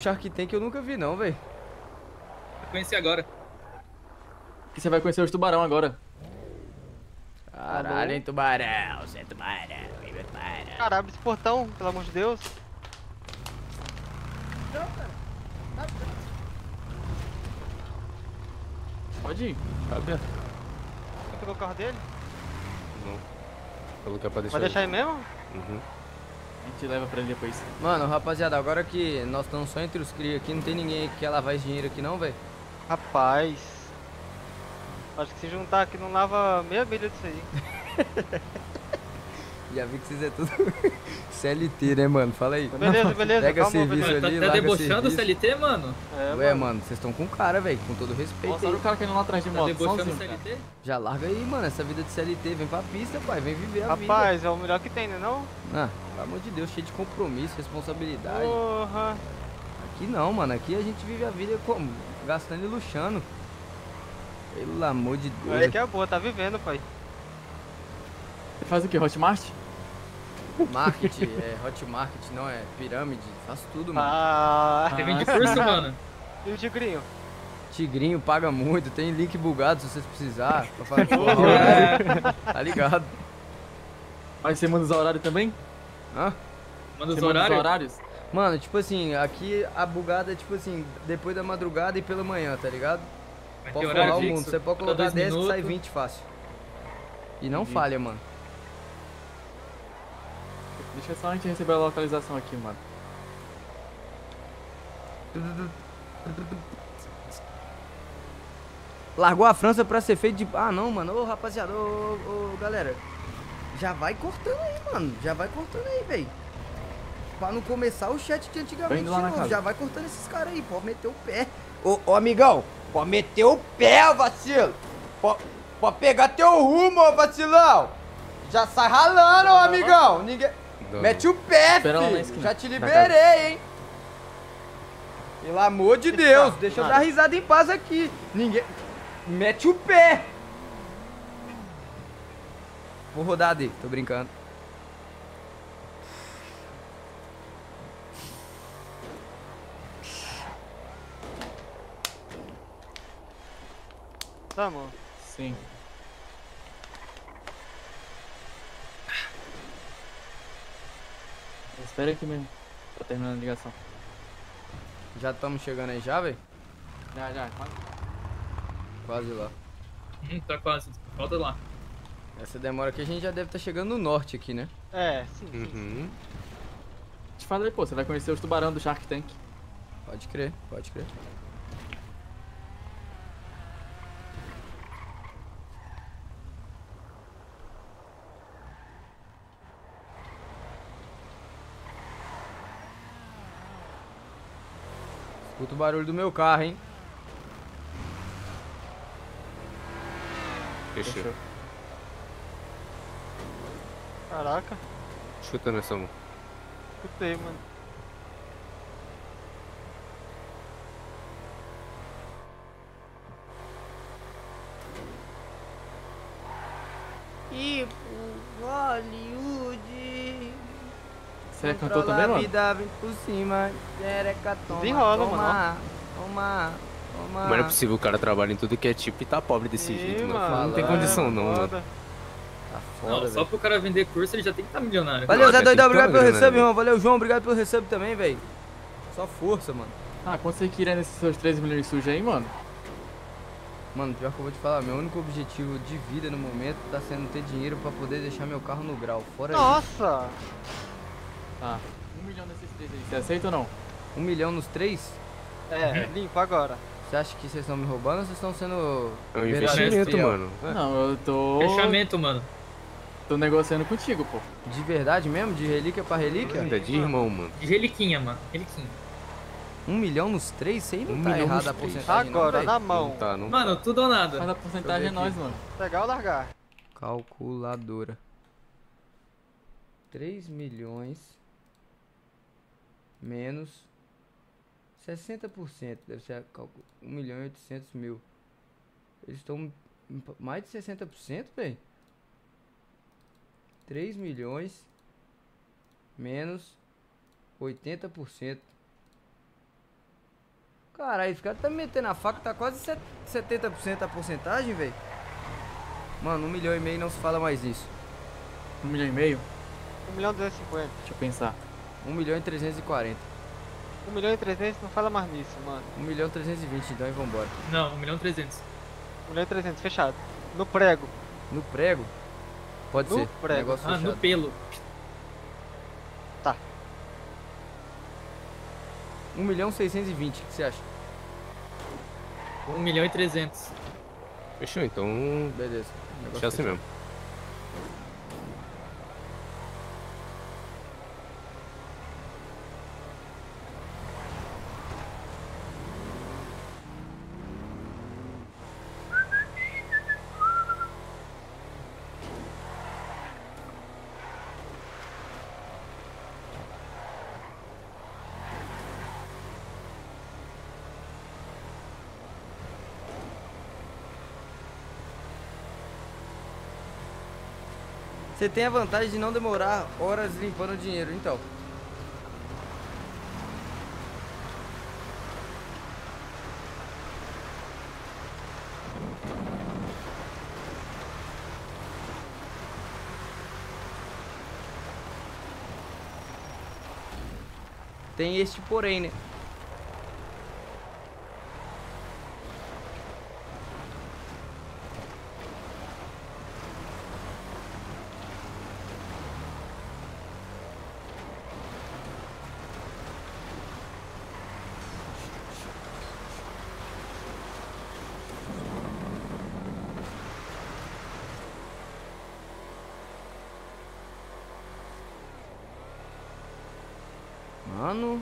Shark Tank eu nunca vi não, velho. Conheci agora. Que você vai conhecer os tubarão agora. Caralho, hein, tubarão. Você é tubarão, hein, meu tubarão. Cara, abre esse portão, pelo amor de Deus. Pode ir. Cadê? Você pegou o carro dele? Não. Falou que é pra deixar. Vai deixar aí mesmo? Uhum. A gente leva pra ele depois. Mano, rapaziada, agora que nós estamos só entre os cria aqui, não tem ninguém que quer lavar esse dinheiro aqui não, velho. Rapaz. Acho que se juntar aqui não lava meia milha disso aí. Já vi que vocês é tudo CLT, né, mano? Fala aí. Beleza, beleza, Pega calma, serviço beleza. Tá, ali, tá debochando o. CLT, mano? É, Ué, mano, vocês estão com cara, velho, com todo respeito Nossa, olha o cara que indo lá atrás de Tá moto. debochando o sozinho, cara. CLT? Já larga aí, mano, essa vida de CLT. Vem pra pista, pai, vem viver a vida. Rapaz, é o melhor que tem, né não? Ah, pelo amor de Deus, cheio de compromisso, responsabilidade. Porra. Aqui não, mano, aqui a gente vive a vida como? Gastando e luxando. Pelo amor de Deus. Aí que é boa, tá vivendo, pai. Você faz o que? Hotmart? Market, é hot market, não é pirâmide, faço tudo, mano. Ah, Você vende curso, mano? e o tigrinho? Tigrinho paga muito, tem link bugado se vocês precisar. É. Tá ligado? Mas você manda os horários também? Hã? Manda os Você manda os horários? horários? Mano, tipo assim, aqui a bugada é tipo assim, depois da madrugada e pela manhã, tá ligado? Ter Pode horário falar o mundo, você pode colocar dois 10 que sai minutos. 20 fácil. E não Entendi. falha, mano. Deixa só a gente receber a localização aqui, mano. Largou a França pra ser feito de. Ah, não, mano. Ô, rapaziada, ô, ô, galera. Já vai cortando aí, mano. Já vai cortando aí, velho. Pra não começar o chat de antigamente casa. Já vai cortando esses caras aí. Pode meter o pé. Ô, ô, amigão. Pode meter o pé, ô vacilo. Pode, pode pegar teu rumo, ô vacilão. Já sai ralando, ô, amigão. Ninguém. Não, Mete o pé, filho. Já te liberei, hein. Pelo amor de Deus. tá, Deixa eu nada. dar risada em paz aqui. Ninguém. Mete o pé. Vou rodar, D. Tô brincando. Tá, amor. Sim. Espera aqui mesmo. Tô terminando a ligação. Já estamos chegando aí já, velho? Já, já. quase. Quase lá. Hum, tá quase. Falta lá. Essa demora aqui a gente já deve estar chegando no norte aqui, né? É, sim, sim. Uhum. Te falei, pô, você vai conhecer os tubarão do Shark Tank. Pode crer, pode crer. Barulho do meu carro, hein? Fechou. Caraca, Chuta nessa mão. escutei, mano. Tipo, Hollywood. Você é cantor também, mano? vida vem por cima, xereca, toma, Desenrola, toma, mano, Toma, toma. Mas não é possível o cara trabalha em tudo que é tipo e tá pobre desse jeito, mano. mano, Não tem é condição não, mano. foda. Tá Não, foda, só velho. pro cara vender curso ele já tem que estar milionário. Valeu, Não, Zé Doidão, obrigado uma pelo recebe, né? irmão. Valeu, João, obrigado pelo recebe também, velho. Só força, mano. Ah, quanto você queria nesses seus 13 milhões sujos aí, mano? Mano, pior que eu vou te falar, meu único objetivo de vida no momento tá sendo ter dinheiro pra poder deixar meu carro no grau. Fora isso, Nossa! Tá. Um milhão desses três aí. Você aceita ou não? um milhão nos três? É, limpo agora. Você acha que vocês estão me roubando ou vocês estão sendo. É um investimento, mano. Não, eu tô. Fechamento, mano. Tô negociando contigo, pô. De verdade mesmo? De relíquia pra relíquia? Ainda de irmão, mano. De reliquinha, mano. Reliquinha. Um milhão nos três? Isso aí não Um tá milhão errado a porcentagem não, Agora, velho. na Não mão. tá, não Mano, tudo ou nada. Mas a porcentagem é nós, mano. Pegar ou largar? Calculadora. 3 milhões menos 60%. Deve ser a cálculo. 1 milhão e 800 mil. Eles estão mais de 60%, velho. 3 milhões menos 80%. Caralho, esse cara tá me metendo a faca, tá quase set- 70% a porcentagem, velho. Mano, um milhão e meio não se fala mais nisso. Um milhão e meio? 1 milhão e 250. Deixa eu pensar. Um milhão e 340. 1 milhão e 300 não fala mais nisso, mano. Um milhão e 320, então e vambora. Não, 1 milhão e 300. 1 milhão e 300, fechado. No prego. No prego? Pode No ser. prego. Negócio Ah, fechado. no pelo. Um milhão e 620, o que você acha? 1 milhão e 300. Fechou, então. Beleza. Negócio Deixa assim mesmo. Você tem a vantagem de não demorar horas limpando o dinheiro, então. Tem este porém, né? Mano,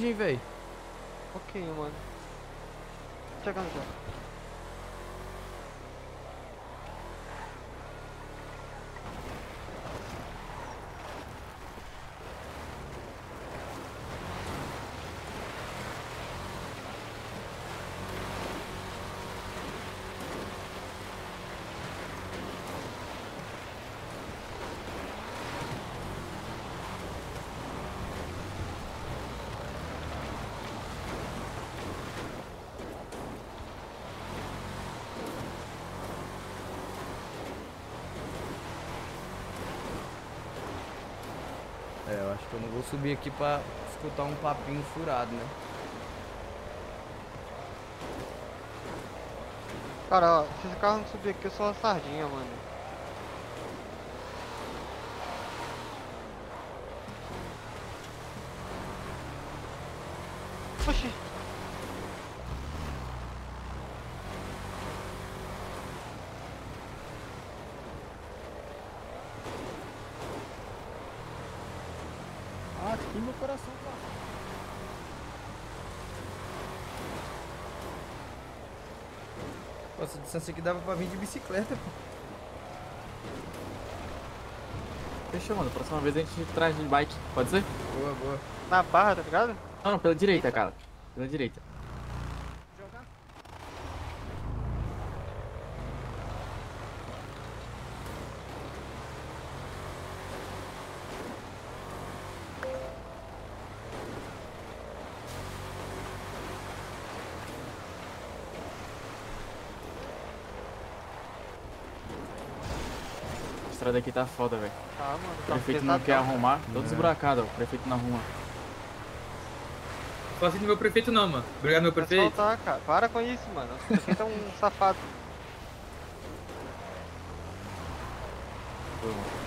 longe, hein, pouquinho, mano. Chegando já. Vou subir aqui pra escutar um papinho furado, né? Cara, ó, se esse carro não subir aqui, eu sou uma sardinha, mano. Coração tá. Pô, essa distância aqui dava pra vir de bicicleta, pô. Fechou, mano. Próxima vez a gente traz de bike. Pode ser? Boa, boa. Na barra, tá ligado? Não, não, pela direita, cara. Pela direita. A estrada aqui tá foda, velho. Tá, mano. O Tá prefeito não quer arrumar. Todo É. esburacado, ó. O prefeito não arruma. Não isso no meu prefeito não, mano. Obrigado, meu Vai prefeito. soltar, cara. Para com isso, mano. O prefeito é um safado. Foi, mano.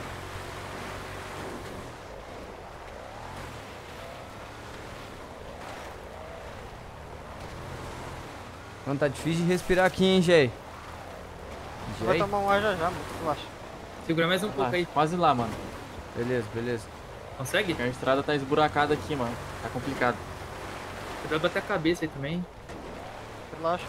Mano, tá difícil de respirar aqui, hein, Jay? Vai Jay? tomar um ar já já, mano. Relaxa. Segura mais um pouco Ah, aí. quase lá, mano. Beleza, beleza. Consegue? A estrada tá esburacada aqui, mano. Tá complicado. Vai bater a cabeça aí também. Relaxa.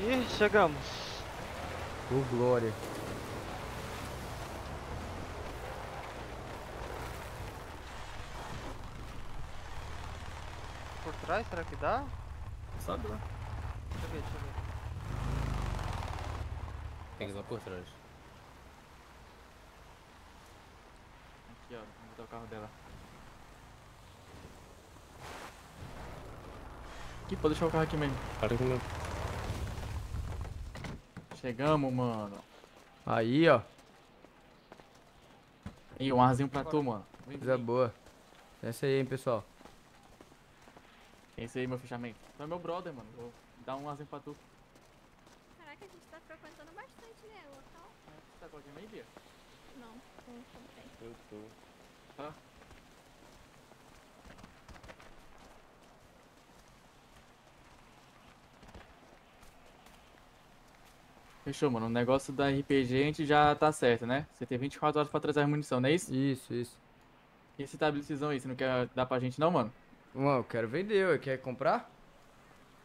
Ih, chegamos. Ô, glória. Trás, será que dá? Sobe lá. Deixa eu ver, deixa eu ver. Tem que ir lá por trás. Aqui, ó. Vamos botar o carro dela. Aqui, pode deixar o carro aqui mesmo. Para que não. Chegamos, mano. Aí, ó. E um arzinho pra tu, mano. Coisa boa. Essa aí, hein, pessoal. Esse aí, meu fechamento. Tu é meu brother, mano. Vou dar um arzinho pra tu. Caraca, a gente tá frequentando bastante, né, o local? Você tá com alguém aí, Bia? Não, não comprei. Eu tô. Tá. Fechou, mano. O negócio da RPG a gente já tá certo, né? Você tem 24 horas pra trazer a munição, não é isso? Isso, isso. E esse tabletitzão aí, você não quer dar pra gente não, mano? Mano, eu quero vender, ué. Quer comprar?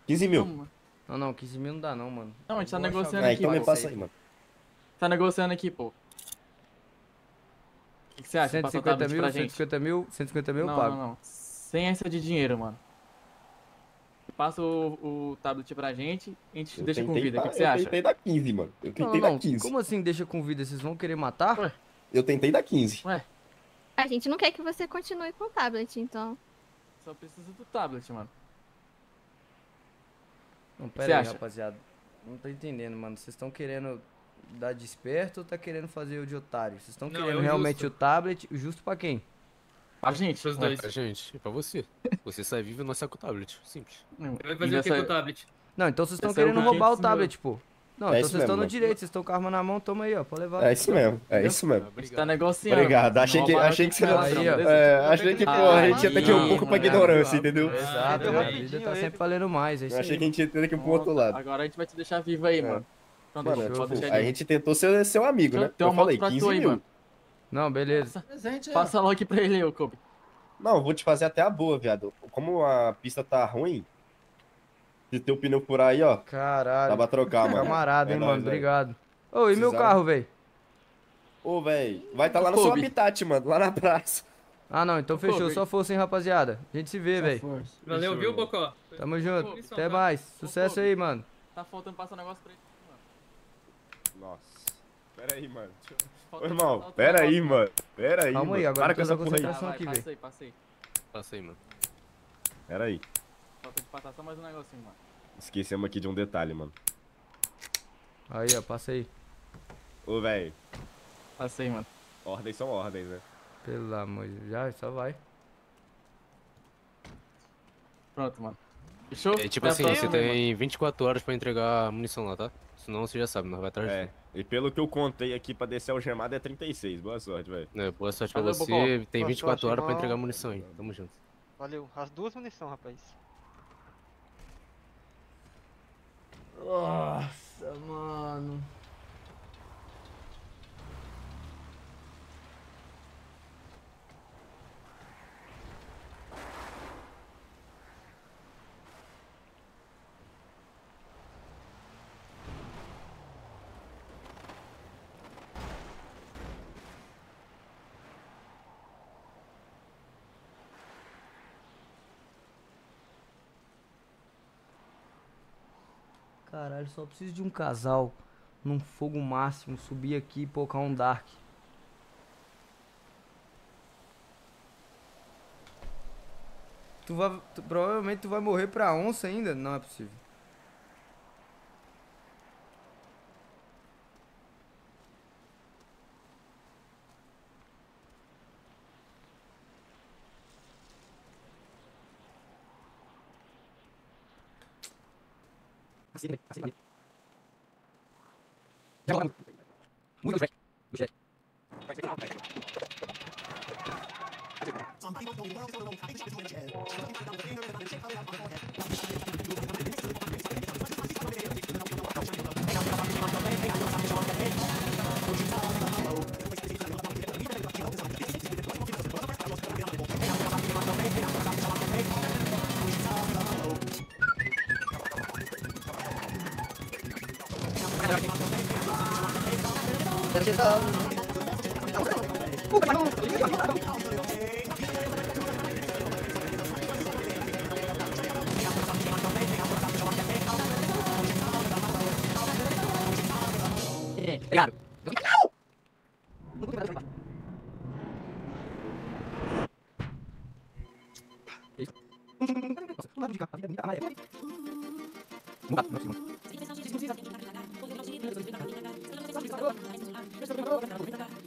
15 Não, mil. Não, não, 15 mil não dá não, mano. Não, a gente tá Eu achar negociando É, alguém aqui, então me passa aí, mano. Tá negociando aqui, pô. O que, que você acha? Passa o 150 tablet mil, pra gente. 150 mil, 150 mil eu não, pago. não, não. Sem essa de dinheiro, mano. Passa o, o tablet pra gente e a gente Eu deixa com vida. O que, que você eu acha? tentei dar 15, mano. Eu Não, tentei não, dar 15. como assim deixa com vida? Vocês vão querer matar? Ué. Eu tentei dar 15. A gente não quer que você continue com o tablet, então. Só preciso do tablet, mano. Não, pera aí, acha? rapaziada. Não tô entendendo, mano. Vocês estão querendo dar de esperto ou tá querendo fazer o de otário? Vocês estão Não, querendo é o realmente justo. o tablet, justo pra quem? A gente. Pros dois. Pra gente, é pra você. Você sai vivo e nós sai com o tablet. Simples. não, Vai fazer o que nessa- com o tablet? Não, então vocês estão é querendo que roubar o 500 mil. tablet, pô. Não, É então vocês estão no direito, vocês estão com a arma na mão, toma aí, ó, pode levar. É isso mesmo, é isso mesmo. A gente tá negociando. Obrigado. Achei Não que, achei que você tablet, Aí? É, achei que, pô, a gente ia ter que ir um pouco pra ignorância, entendeu? Exato, a vida tá sempre valendo mais, é isso achei que a gente ia ter que ir pro outro lado. Agora a gente vai te deixar vivo aí, É. mano. Pronto, Mano, pode tipo, deixar a gente tentou ser seu amigo, né? Tem Eu uma moto falei, pra 15 tu aí, mil. mano. Não, beleza. Passa logo aqui pra ele aí, ô Kobe. Não, eu vou te fazer até a boa, viado. Como a pista tá ruim, se teu pneu furar aí, ó, dá Caralho. pra trocar, mano. Camarada, É hein, nóis, mano, obrigado. Ô, e meu carro, velho? Ô, velho, vai estar tá lá no seu Kobe. habitat, mano, lá na praça. Ah, não, então fechou, Kobe. só força, hein, rapaziada. A gente se vê, velho. Valeu, viu, Bocó? Tamo junto. Ô, Até mais. Sucesso Kobe. aí, mano. Tá faltando passar um negócio pra ele. mano. Nossa. Pera aí, mano. Falta Ô, irmão, pera aí, mano. Pera aí, Calma mano. aí, agora Para com eu tô essa na porra aí. Aí. Passa aí, mano. Pera aí. Passar só mais um negocinho, mano. Esquecemos aqui de um detalhe, mano. Aí, ó, passa aí. Ô, velho, Passei, mano. ordens são ordens, né? Pelo amor de Deus. Já, só vai. Pronto, mano. Fechou? É tipo a assim, você mano. tem 24 horas pra entregar a munição lá, tá? Senão você já sabe, nós vai atrás de É. E pelo que eu contei aqui pra descer o gemado é 36. Boa sorte, velho. É, boa sorte pra Valeu, você. Bocó. Tem Boa 24 sorte, horas pra entregar a munição aí. Tamo junto. Valeu. As duas munição, rapaz. Nossa, mano. Caralho, só preciso de um casal num fogo máximo, subir aqui e pocar um Dark. Tu vai, tu- provavelmente tu vai morrer pra onça ainda? Não é possível. sini, kasih sini. Jangan mundur saya. Bisa. Sampai やる。Thank you. あっ。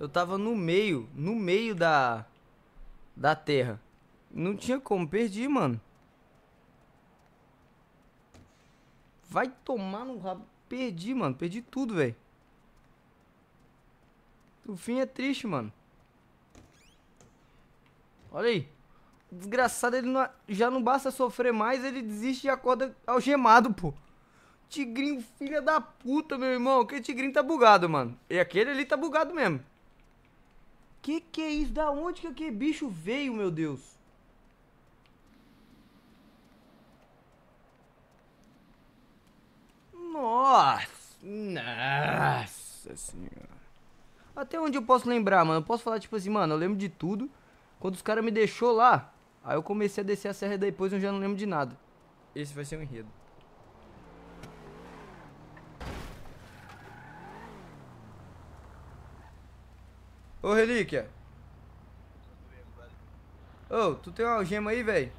Eu tava no meio, no meio da da terra. Não tinha como, perdi, mano. Vai tomar no rabo. Perdi, mano. Perdi tudo, velho. O fim é triste, mano. Olha aí. Desgraçado, ele não, já não basta sofrer mais, ele desiste e acorda algemado, pô. Tigrinho, filha da puta, meu irmão. Aquele tigrinho tá bugado, mano. E aquele ali tá bugado mesmo. Que que é isso? Da onde que aquele bicho veio, meu Deus? Nossa! Nossa senhora. Até onde eu posso lembrar, mano? Eu posso falar, tipo assim, mano, eu lembro de tudo. Quando os caras me deixou lá, aí eu comecei a descer a serra depois eu já não lembro de nada. Esse vai ser o enredo. Ô, Relíquia. Ô, tu tem uma algema aí, velho?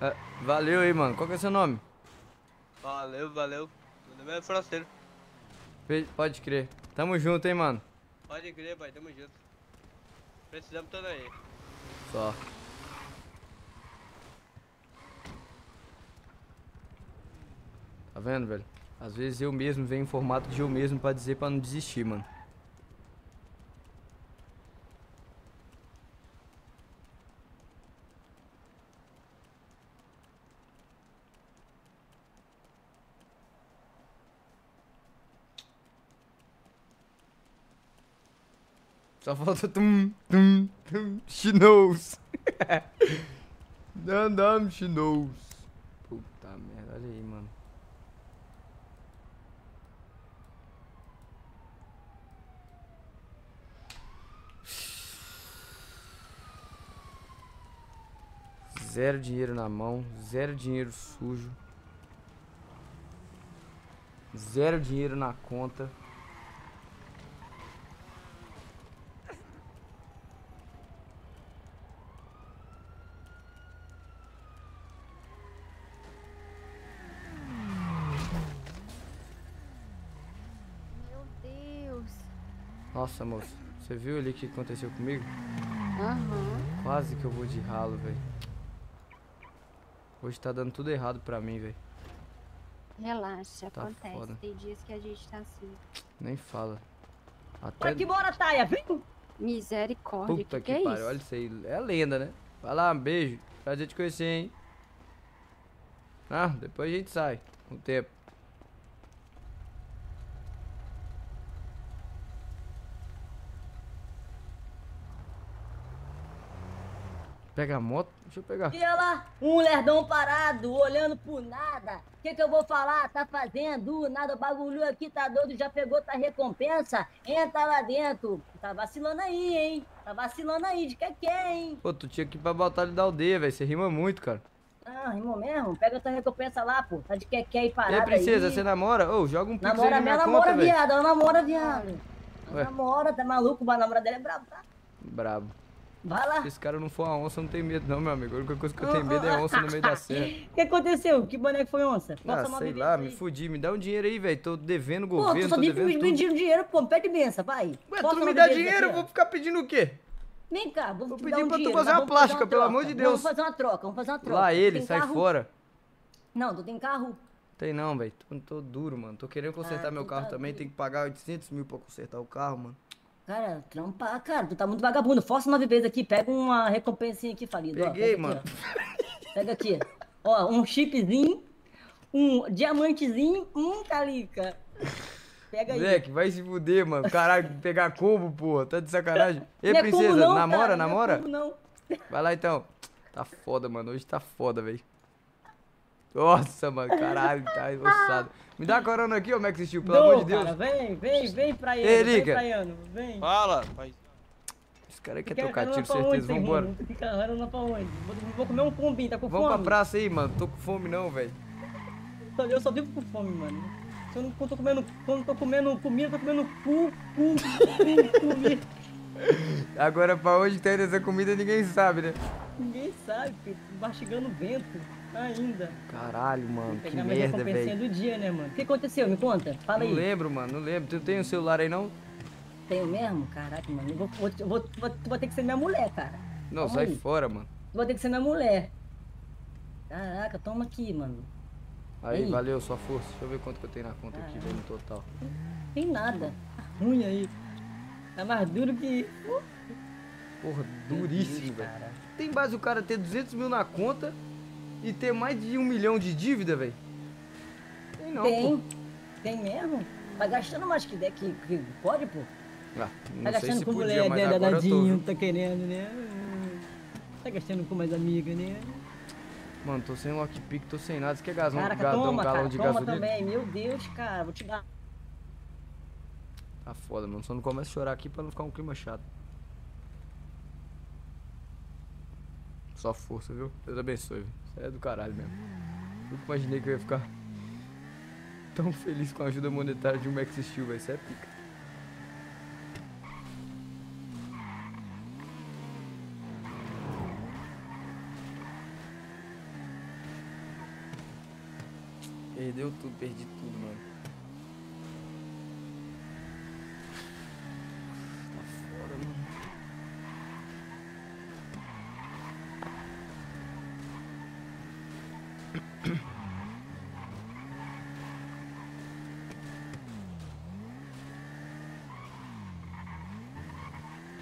Ah, valeu aí, mano. Qual que é o seu nome? Valeu, valeu. Meu nome é Frosteiro. Pe- Pode crer. Tamo junto, hein, mano. Pode crer, pai, tamo junto. Precisamos todo aí. Só. Tá vendo, velho? Às vezes eu mesmo venho em formato de eu mesmo pra dizer pra não desistir, mano. Só falta tum, tum, tum, she knows. Dum, she knows. Puta merda, olha aí, mano. Zero dinheiro na mão, zero dinheiro sujo. Zero dinheiro na conta. Meu Deus. Nossa, moço. Você viu ali o que aconteceu comigo? Aham. Quase que eu vou de ralo, velho. Hoje tá dando tudo errado pra mim, velho. Relaxa, Tá acontece. foda. Tem dias que a gente tá assim. Nem fala. Até Bora que bora, Taia, vem! Misericórdia, puta que, que, que é pariu. Olha isso aí. É a lenda, né? Vai lá, um beijo. Prazer te conhecer, hein? Ah, depois a gente sai. Um tempo. Pega a moto? Deixa eu pegar. E olha lá, um lerdão parado, olhando por nada. O que, que eu vou falar? Tá fazendo? Nada, bagulho aqui tá doido, já pegou tua recompensa? Entra lá dentro. Tá vacilando aí, hein? Tá vacilando aí, de que que é, hein? Pô, tu tinha que ir pra batalha da aldeia, velho. Você rima muito, cara. Ah, irmão mesmo? Pega tua recompensa lá, pô. Tá de que que aí E parado aí, princesa, aí. você namora? Ô, joga um pix aí Namora, na minha namora, viado. Ela namora, viado. Ela namora, tá maluco? A namorada dela é brava, tá? Brabo. Vai lá. Se esse cara não for uma onça, eu não tenho medo não, meu amigo. A única coisa que eu tenho medo é onça no meio da serra. O que aconteceu? Que boneco foi onça? Ah, Passa uma sei lá, aí. me fudi. Me dá um dinheiro aí, velho. Tô devendo Pô, tu governo, só vive pedindo dinheiro, pô. Pede benção, vai. Ué, tu não uma me dá dinheiro, eu vou ficar pedindo o quê? Vem cá, vou, Vou pedir um pra tu dinheiro, fazer uma vamos fazer plástica, pelo amor de Deus. Vamos fazer uma troca, vamos fazer uma troca. Lá ele, tem sai carro? fora. Não, tu tem carro? Tem não, velho. Tô, tô duro, mano. Tô querendo consertar Ah, meu carro tá também. duro. Tem que pagar 800 mil pra consertar o carro, mano. Cara, trampar, cara, tu tá muito vagabundo. Força nove vezes aqui, pega uma recompensinha aqui, falido. ó, Peguei, pega mano. Aqui, ó. Pega aqui. Ó, um chipzinho, um diamantezinho, um calica. Pega aí. Moleque, vai se fuder, mano. Caralho, pegar combo, porra. Tá de sacanagem. Ei, Não é princesa, não, namora, cara, não é namora? combo não. Vai lá então. Tá foda, mano. Hoje tá foda, velho. Nossa, mano, caralho, tá ossado. Me dá a corona aqui, ô Max Steel, pelo Dou, amor de Deus. Cara, vem, vem, vem, praiano, Ei, vem, liga. praiano, vem. Fala, pai. Esse cara quer trocar tiro, pra certeza. Vambora. fica carona pra onde? Vou, vou comer um pombinho, tá com Vamos pra fome? praça aí, mano. Tô com fome não, velho. Eu só vivo com fome, mano. Se eu não tô comendo, quando tô comendo comida, tô comendo cu, cu, cu, comida. Agora pra onde tá indo essa comida ninguém sabe, né? Ninguém sabe, filho. Mastigando vento ainda. Caralho, mano, que merda, velho. do dia, né, mano? O que aconteceu? Me conta. Fala Não aí. lembro, mano, não lembro. Tu tem um celular aí não? Tenho mesmo? Caraca, mano. Eu vou, vou, vou, vou, tu vai ter que ser minha mulher, cara. Não, sai aí. fora, mano. Tu vai ter que ser minha mulher. Caraca, toma aqui, mano. Aí, Aí. valeu, sua força. Deixa eu ver quanto que eu tenho na conta aqui, Caralho. velho, no total. Tem nada. Tá ruim aí. Tá mais duro que. Porra, duríssimo, velho. Tem base o cara ter 200 mil na conta e ter mais de um milhão de dívida, velho? Tem não, Tem. pô. Tem mesmo. Tá gastando mais que, que, que pode, pô? Ah, Tá gastando com podia, mulher, mas né, tô, viu? tá querendo, né? Tá gastando com mais amiga, né? Mano, tô sem lockpick, tô sem nada. Você quer gasão, Caraca, gadão, toma, galão cara, de toma gasolina? também. Meu Deus, cara, vou te dar. Tá foda, mano. Só não começa a chorar aqui pra não ficar um clima chato. Só força, viu? Deus abençoe? Isso é do caralho mesmo. Nunca imaginei que eu ia ficar tão feliz com a ajuda monetária de um Max Steel, velho. Isso é pica. Perdeu tudo, perdi tudo, mano. Tá foda, mano.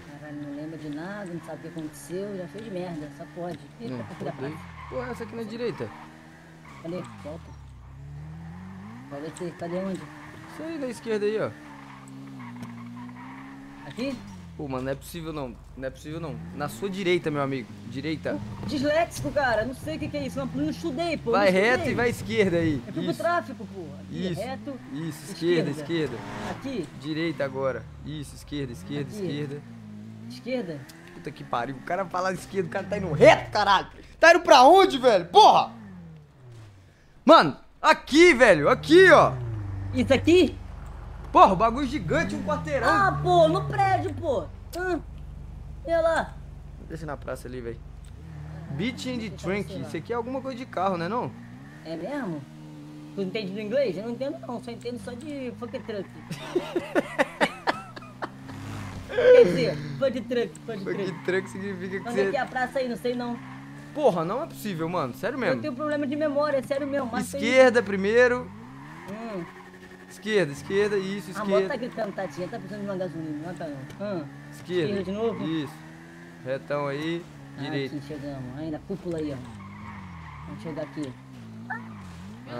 Caralho, não lembra de nada, não sabe o que aconteceu, já fez merda, só pode. Eita, filha da. Pô, essa aqui na direita. Cadê? Volta. Vai descer, cadê onde? Isso aí na esquerda aí, ó. Aqui? Pô, mano, não é possível não. Não é possível não. Na sua direita, meu amigo. Direita. Disléxico, cara, não sei o que, que é isso, não, estudei, pô. Vai estudei. reto e vai esquerda aí. Fui pro tráfico, pô. Aqui, Isso. reto. Isso, esquerda, esquerda. Aqui, Direita agora. Isso, esquerda, esquerda, Aqui. esquerda. esquerda. Puta que pariu. O cara fala esquerda, o cara tá indo reto, caralho. Tá indo pra onde, velho? Porra! Mano, aqui, velho. Aqui, ó. Isso aqui? Porra, o bagulho gigante, um quarteirão. Ah, pô, no prédio, pô. Ah, olha lá. Deixa na praça ali, velho. Beach and lá. Isso aqui é alguma coisa de carro, né não? É mesmo? Tu entende do inglês? Eu não entendo não, só entendo só de fuck truck. Quer dizer, food truck, food truck. truck significa que é que é você... a praça aí? Não sei não. Porra, não é possível, mano. Sério Eu mesmo. tenho problema de memória, é sério mesmo. Mas Esquerda primeiro. Hum. Esquerda, esquerda, isso, A moto tá esquerda. gritando, Tatinha. Tá precisando de uma gasolina. Não tá não. Hum. Esquerda. Esquerda de novo? Isso. Retão aí. Direito. Ah, aqui chegamos. Ainda, cúpula aí, ó. Vamos chegar aqui.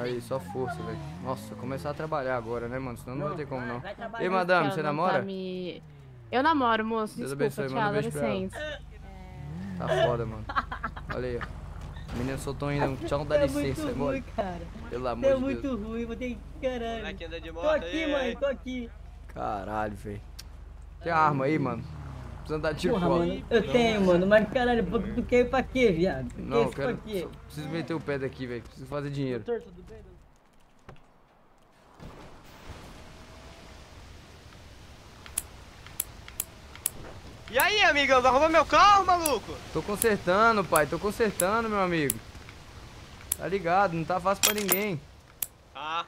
Aí, só força, velho. Nossa, começar a trabalhar agora, né, mano? Senão não, vai ter como, não. Ei, madame, você não namora? Me... Eu namoro, moço. Deus Desculpa, abençoe, manda um beijo pra ela. licença. Tá foda, mano. Olha aí, ó. Menino soltou ainda um tchau, dá é licença, é muito mole. ruim, cara. Pelo É amor de Deus. muito ruim, vou ter que... Caralho. Moleque anda de Tô aqui, aí, mãe, tô aqui. Caralho, velho. Tem arma aí, mano. Precisando dar tiro Porra, fora. mano, eu tenho, mano, mas caralho, tu quer ir pra quê, viado? Tu Não, eu quero. pra quê? só Preciso meter o pé daqui, velho. Preciso fazer dinheiro. Doutor, tudo bem? E aí, amigão, vai roubar meu carro, maluco? Tô consertando, pai. Tô consertando, meu amigo. Tá ligado? Não tá fácil pra ninguém. Ah,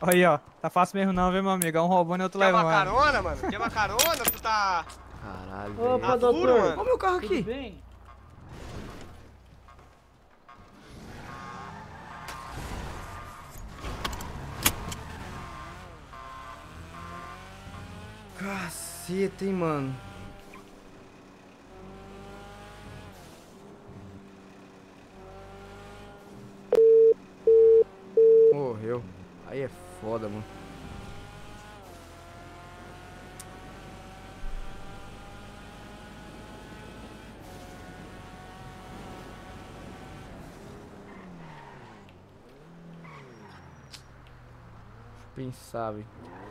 Aí, ó. Tá fácil mesmo não, viu, meu amigo? É um roubando e outro quer uma levando. carona, mano? Quer uma carona? Tu tá... Caralho, Opa, velho. Tá duro, doutor. mano. Olha o meu carro Tudo aqui. bem? Caceta, hein, mano. Morreu. Aí é foda, mano. Deixa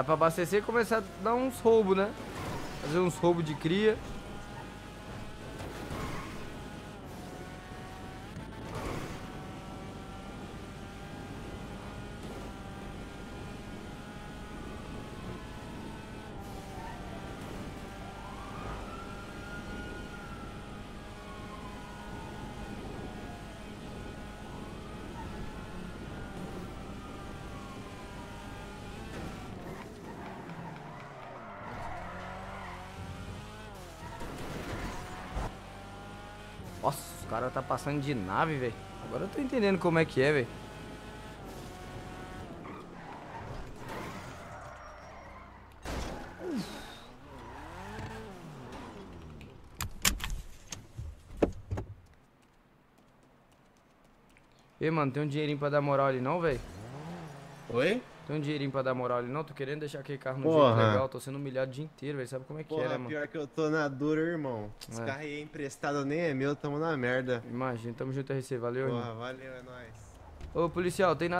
Dá pra abastecer e começar a dar uns roubos, né? Fazer uns roubos de cria. Nossa, os caras tá passando de nave, velho. Agora eu tô entendendo como é que é, velho. Ei, mano, tem um dinheirinho pra dar moral ali não, velho? Oi? Tem um dinheirinho pra dar moral ali não? Tô querendo deixar aquele carro no Porra. jeito legal. Tô sendo humilhado o dia inteiro, velho. Sabe como é que é, né, Porra, mano? pior que eu tô na dura, irmão. Esse É. carro aí é emprestado, nem é meu, tamo na merda. Imagina, tamo junto RC, valeu, irmão. Porra, valeu, é nóis. Ô, policial, tem nada.